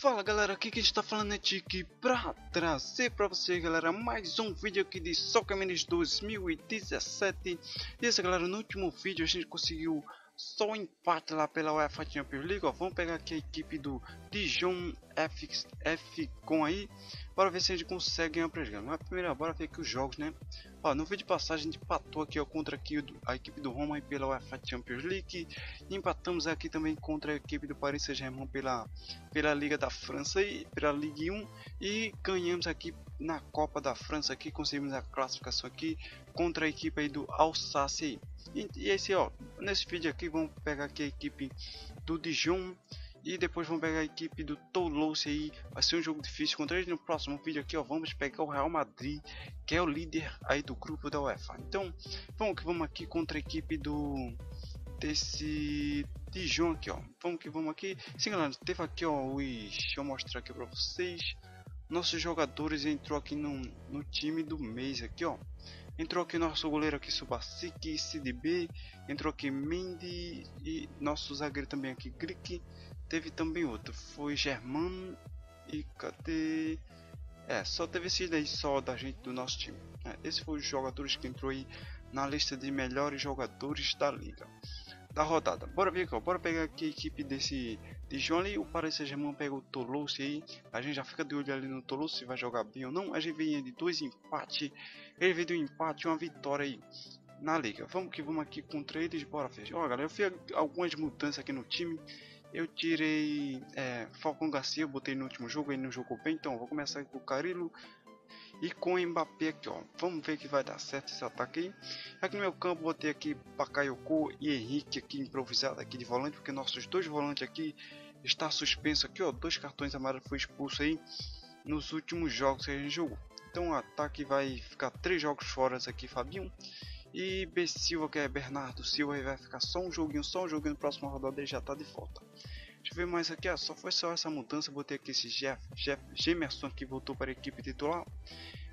Fala galera, aqui quem está falando é Tiki pra trazer pra vocês galera mais um vídeo aqui de Soccer Minis 2017 E essa galera, no último vídeo a gente conseguiu só um empate lá pela UEFA Champions League ó, Vamos pegar aqui a equipe do Dijon F, F com aí Bora ver se a gente consegue ganhar pra eles. Mas primeiro, bora ver aqui os jogos, né? Ó, no vídeo passado a gente empatou aqui ó, contra aqui a equipe do Roma pela UEFA Champions League. E empatamos aqui também contra a equipe do Paris Saint-Germain pela, pela Liga da França e pela Ligue 1. E ganhamos aqui na Copa da França aqui, conseguimos a classificação aqui contra a equipe aí do Alsace. E, e esse ó, nesse vídeo aqui vamos pegar aqui a equipe do Dijon e depois vamos pegar a equipe do Toulouse aí. Vai ser um jogo difícil contra eles. No próximo vídeo aqui, ó, vamos pegar o Real Madrid, que é o líder aí do grupo da UEFA. Então, vamos que vamos aqui contra a equipe do desse Dijon aqui, ó. Vamos que vamos aqui. Sim, galera, teve aqui, ó, os deixa eu mostrar aqui para vocês. Nossos jogadores entrou aqui no, no time do mês aqui, ó. Entrou aqui nosso goleiro aqui Subasic, CDB, entrou aqui Mendy e nosso zagueiro também aqui Grick Teve também outro, foi Germano e cadê? É, só teve esses daí só da gente do nosso time. É, esse foi os jogadores que entrou aí na lista de melhores jogadores da liga. Da rodada. Bora ver aqui, bora pegar aqui a equipe desse Dijon ali. O Paris Saint-Germain pega o Toulouse aí. A gente já fica de olho ali no Toulouse se vai jogar bem ou não. A gente vem de dois empates. Ele veio de um empate e uma vitória aí na liga. Vamos que vamos aqui contra eles. Bora fechar. Ó, galera, eu fiz algumas mudanças aqui no time. Eu tirei é, Falcão Garcia, botei no último jogo, ele não jogou bem, então vou começar com o Carilo e com o Mbappé aqui, ó. Vamos ver que vai dar certo esse ataque aí. Aqui no meu campo botei aqui Bakayoko e Henrique aqui improvisado aqui de volante, porque nossos dois volantes aqui está suspenso aqui, ó. Dois cartões amarelos foi expulso aí nos últimos jogos que a gente jogou. Então o ataque vai ficar três jogos fora aqui, Fabinho. E B Silva, que é Bernardo Silva, vai ficar só um joguinho, só um joguinho no próximo rodada ele já tá de volta. Deixa eu ver mais aqui, ó, só foi só essa mudança, botei aqui esse Jeff, Jeff Gemerson que voltou para a equipe titular.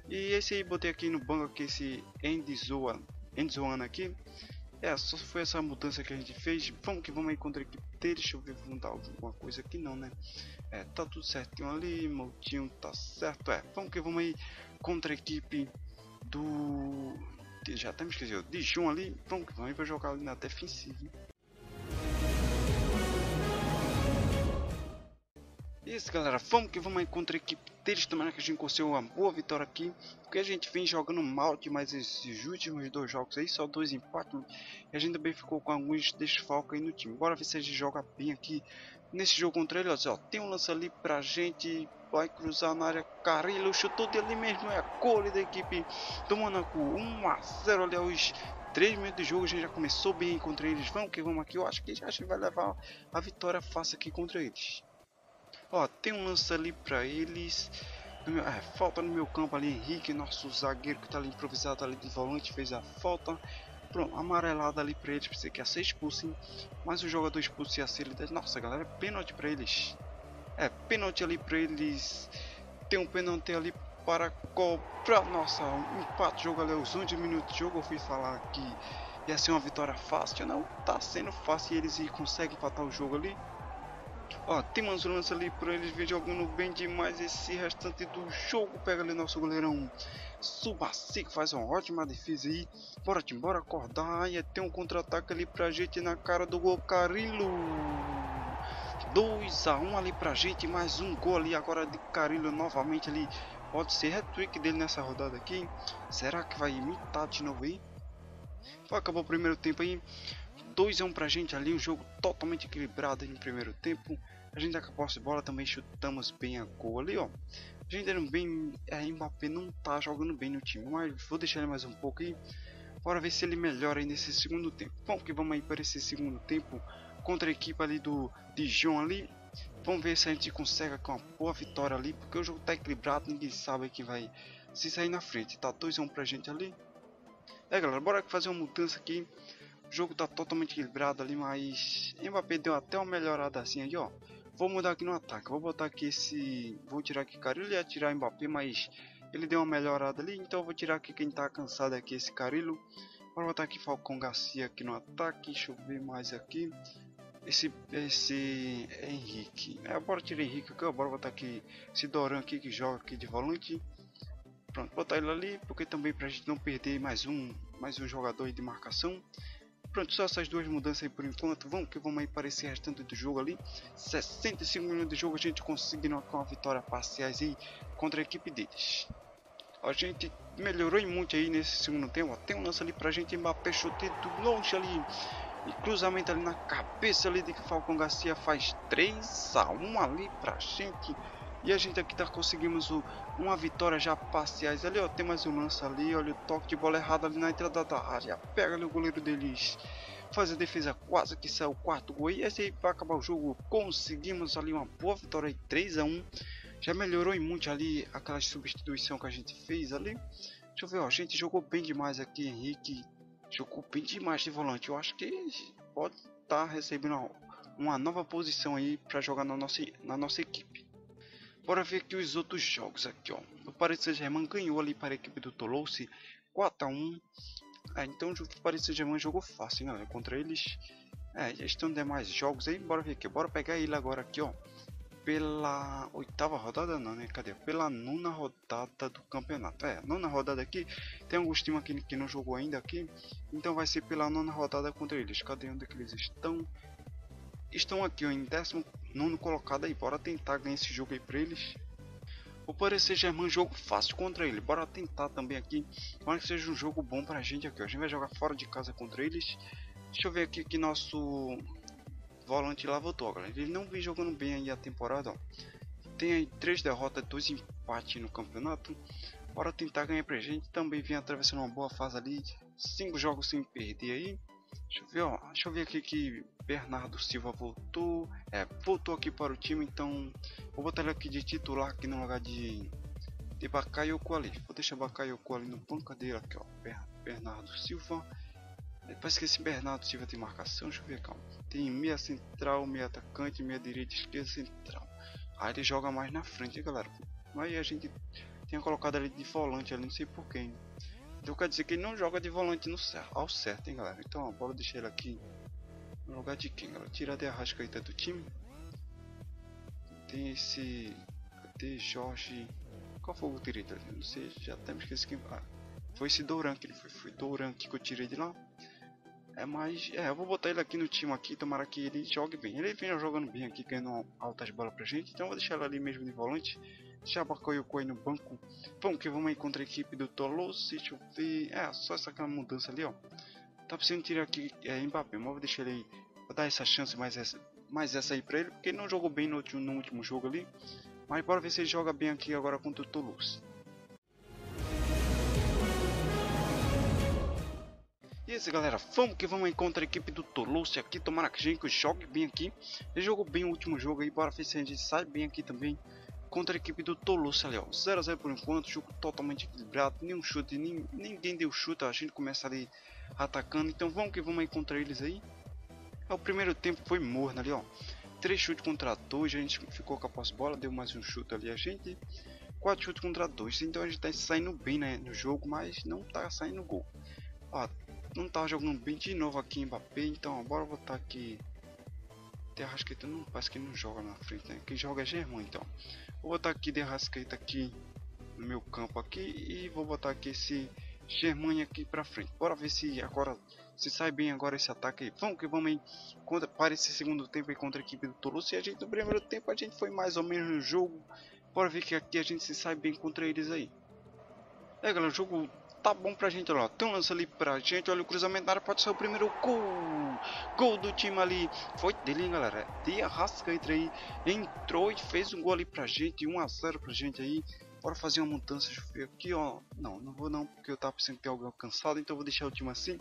E esse aí botei aqui no banco aqui esse Endizoan, Endizoan aqui. É, só foi essa mudança que a gente fez. Vamos que vamos aí contra a equipe dele. Deixa eu ver, vamos dar alguma coisa aqui não, né? É, tá tudo certinho ali, Moutinho tá certo. É, vamos que vamos aí contra a equipe do já até me esqueci, o Dijon ali, pronto, vamos para jogar ali na defensiva. Isso galera, vamos que vamos encontrar a equipe deles. Também que a gente conseguiu uma boa vitória aqui Porque a gente vem jogando mal demais esses últimos dois jogos aí, só dois empates E a gente também ficou com alguns desfalques aí no time. Bora ver se a gente joga bem aqui nesse jogo contra eles ó, Tem um lance ali pra gente, vai cruzar na área Carrilho chutou dele mesmo, é a cor da equipe do Monaco 1 a 0 ali aos 3 minutos de jogo, a gente já começou bem contra eles. Vamos que vamos aqui, eu acho que a gente vai levar a vitória fácil aqui contra eles Ó, tem um lance ali pra eles. É, falta no meu campo ali Henrique, nosso zagueiro que tá ali improvisado ali de volante, fez a falta. Pronto, amarelada ali pra eles, pensei que ia ser expulso, hein? Mas o jogador expulso ia ser ele. Nossa, galera, é pênalti pra eles. É, pênalti ali pra eles. Tem um pênalti ali para cobrar. Nossa, um empate jogo ali aos 11 minutos de jogo. Eu fui falar que ia ser uma vitória fácil. Não, tá sendo fácil e eles conseguem empatar o jogo ali. Ó, tem umas lanças ali pra eles vir jogando bem demais esse restante do jogo. Pega ali nosso goleirão Subassi que faz uma ótima defesa aí. Bora, time, bora acordar. E tem um contra-ataque ali pra gente na cara do gol Carilo. 2 a 1 ali pra gente, mais um gol ali agora de Carilo novamente ali. Pode ser hat-trick dele nessa rodada aqui. Será que vai imitar de novo aí? Acabou o primeiro tempo aí. 2 a 1 pra gente ali, um jogo totalmente equilibrado no primeiro tempo. A gente acabou a bola, também chutamos bem a gol ali, ó. A gente era bem, é, Mbappé não tá jogando bem no time, mas vou deixar ele mais um pouco aí. Bora ver se ele melhora aí nesse segundo tempo. Bom, que vamos aí para esse segundo tempo contra a equipe ali do Dijon ali. Vamos ver se a gente consegue com uma boa vitória ali, porque o jogo tá equilibrado, ninguém sabe quem vai se sair na frente. Tá 2 a 1 pra gente ali. É galera, bora fazer uma mudança aqui. O jogo tá totalmente equilibrado ali, mas Mbappé deu até uma melhorada assim aí, ó. Vou mudar aqui no ataque. Vou botar aqui esse. Vou tirar aqui Carilho e atirar Mbappé, mas ele deu uma melhorada ali, então vou tirar aqui quem tá cansado aqui, esse Carilo. Bora botar aqui Falcão Garcia aqui no ataque, deixa eu ver mais aqui. Esse, esse Henrique, é, bora tirar Henrique aqui, bora botar aqui esse Doran aqui que joga aqui de volante. Pronto, botar ele ali, porque também pra gente não perder mais um, mais um jogador de marcação. Pronto, só essas duas mudanças aí por enquanto. Vamos que vamos aí para esse restante do jogo ali. 65 minutos de jogo, a gente conseguindo uma vitória parciais aí contra a equipe deles. A gente melhorou muito aí nesse segundo tempo. Tem um lance ali pra gente, Mbappé chuteiro do longe ali. E cruzamento ali na cabeça ali de que Falcão Garcia faz 3 a 1 ali pra gente. E a gente aqui tá conseguimos o, uma vitória já parciais ali, ó. Tem mais um lance ali, olha o toque de bola errado ali na entrada da área. Pega ali o goleiro deles. Faz a defesa quase que saiu o quarto gol. E esse aí vai acabar o jogo. Conseguimos ali uma boa vitória aí, 3 a 1 Já melhorou muito ali aquela substituição que a gente fez ali. Deixa eu ver, ó. A gente jogou bem demais aqui, Henrique. Jogou bem demais de volante. Eu acho que pode estar tá recebendo uma nova posição aí para jogar na nossa, na nossa equipe. Bora ver aqui os outros jogos aqui, ó. O Paris Saint-Germain ganhou ali para a equipe do Toulouse 4 a 1. É, então o Paris Saint-Germain jogou fácil, galera, contra eles. É, já estão demais jogos aí, bora ver aqui. Bora pegar ele agora aqui, ó. Pela oitava rodada não, né? Cadê? Pela nona rodada do campeonato. É, nona rodada aqui. Tem alguns times aqui que não jogou ainda aqui. Então vai ser pela nona rodada contra eles. Cadê onde é que eles estão? Estão aqui ó, em décimo nono colocado aí. Bora tentar ganhar esse jogo aí pra eles. O Paris Saint-Germain jogo fácil contra ele. Bora tentar também aqui. Tomara que seja um jogo bom pra gente aqui. Ó. A gente vai jogar fora de casa contra eles. Deixa eu ver aqui que nosso volante lá voltou, galera. Ele não vem jogando bem aí a temporada, ó. Tem aí três derrotas, dois empates no campeonato. Bora tentar ganhar pra gente. Também vem atravessando uma boa fase ali. Cinco jogos sem perder aí. Deixa eu ver, ó. Deixa eu ver aqui que Bernardo Silva voltou. É, voltou aqui para o time, então vou botar ele aqui de titular aqui no lugar de de Bakayoko ali. Vou deixar Bakayoko ali no banco dele aqui, ó. Bernardo Silva. Parece que esse Bernardo Silva tem marcação, deixa eu ver, calma. Tem meia central, meia atacante, meia direita, esquerda, central. Aí ele joga mais na frente, galera. Aí a gente tinha colocado ali de volante ali, não sei porquê. Então quer dizer que ele não joga de volante no certo, ao certo, hein, galera. Então, bora deixar ele aqui no lugar de quem, galera? Tirar de Arrascaeta do time. Tem esse... Cadê Jorge... Qual foi o direito ali? Não sei, já até me esqueci quem... Ah, foi esse Douran que ele foi. Foi Douran que eu tirei de lá. É mais... É, eu vou botar ele aqui no time aqui, tomara que ele jogue bem. Ele vem jogando bem aqui, ganhando altas bolas pra gente. Então eu vou deixar ele ali mesmo de volante. Deixar Bakayoko aí no banco. Vamos que vamos aí contra a equipe do Toulouse. Deixa eu ver... É, só essa aquela mudança ali, ó. Tá precisando tirar aqui é, Mbappé, mas vou deixar ele aí. Vou dar essa chance mais essa, mais essa aí pra ele, porque ele não jogou bem no no último jogo ali. Mas bora ver se ele joga bem aqui agora contra o Toulouse. E isso galera, vamos que vamos encontrar a equipe do Toulouse aqui, tomara que a gente jogue bem aqui. Ele jogou bem o último jogo aí, bora ver se a gente sai bem aqui também contra a equipe do Toulouse ali, ó. 0x0 por enquanto, jogo totalmente equilibrado, nenhum chute, nem, ninguém deu chute, a gente começa ali atacando. Então vamos que vamos aí contra eles aí. É, o primeiro tempo foi morno ali, ó. Três chutes contra dois, a gente ficou com a posse bola, deu mais um chute ali a gente. Quatro chutes contra dois, então a gente tá saindo bem né, no jogo, mas não tá saindo gol. Ó, não tá jogando bem de novo aqui em Mbappé, então ó, bora botar aqui. De Arrascaeta não parece que não joga na frente, né? Quem joga é Germão, então. Vou botar aqui De Arrascaeta aqui no meu campo aqui e vou botar aqui esse Germânia aqui pra frente. Bora ver se agora se sai bem agora esse ataque aí. Vamos que vamos aí contra, para esse segundo tempo aí contra a equipe do Toulouse. E a gente no primeiro tempo a gente foi mais ou menos no jogo. Bora ver que aqui a gente se sai bem contra eles aí. É galera, o jogo tá bom pra gente lá. Tem um lance ali pra gente. Olha o cruzamento na área, pode ser o primeiro gol. Gol do time ali. Foi dele, hein, galera. De Arrascaeta aí. Entrou e fez um gol ali pra gente. 1 a 0 pra gente aí. Bora fazer uma mudança, deixa eu ver aqui, ó. Não, não vou não, porque eu tava pensando que tem alguém cansado, então vou deixar o time assim.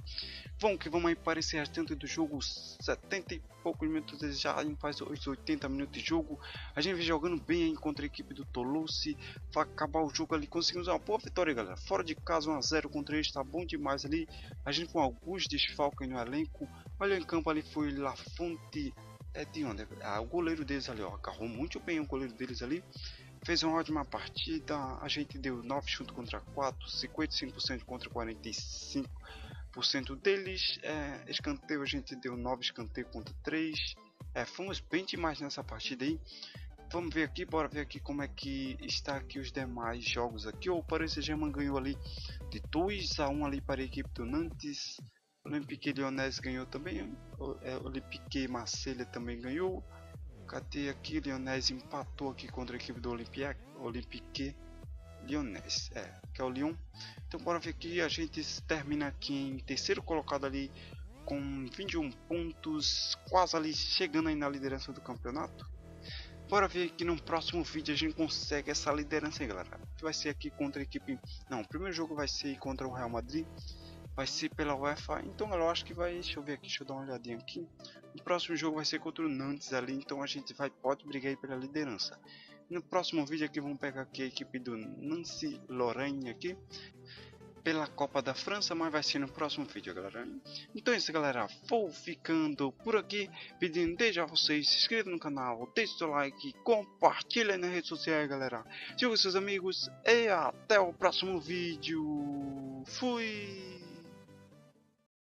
Vamos que vamos aí para esse restante do jogo, 70 e poucos minutos, já faz 80 minutos de jogo. A gente vem jogando bem aí contra a equipe do Toulouse, vai acabar o jogo ali, conseguimos uma boa vitória, galera. Fora de casa, 1x0 contra eles, tá bom demais ali. A gente com alguns desfalques no elenco. Olha em campo ali, foi Lafonte, é de onde? Ah, o goleiro deles ali, ó, agarrou muito bem o goleiro deles ali. Fez uma ótima partida, a gente deu 9 chutes contra 4, 55% contra 45% deles, é, escanteio a gente deu 9 escanteio contra 3, é, fomos bem demais nessa partida aí, vamos ver aqui, bora ver aqui como é que está aqui os demais jogos aqui, o Paris Saint-Germain ganhou ali de 2 a 1 ali para a equipe do Nantes, Olympique Lyonnais ganhou também, é, Olympique Marseille também ganhou, Cadê aqui? Lyonnais empatou aqui contra a equipe do Olympique, Olympique Lyonnais, é, que é o Lyon. Então bora ver aqui, a gente termina aqui em terceiro colocado ali com 21 pontos, quase ali chegando aí na liderança do campeonato. Bora ver que no próximo vídeo a gente consegue essa liderança aí, galera. Vai ser aqui contra a equipe... Não, o primeiro jogo vai ser contra o Real Madrid vai ser pela UEFA. Então eu acho que vai, deixa eu ver aqui, deixa eu dar uma olhadinha aqui. O próximo jogo vai ser contra o Nantes ali, então a gente vai pode brigar aí pela liderança. No próximo vídeo aqui vamos pegar aqui a equipe do Nancy Lorraine aqui pela Copa da França, mas vai ser no próximo vídeo, galera. Então é isso, galera. Vou ficando por aqui, pedindo desde a vocês, se inscreva no canal, deixe seu like, compartilhe nas redes sociais, galera. Siga seus amigos e até o próximo vídeo. Fui!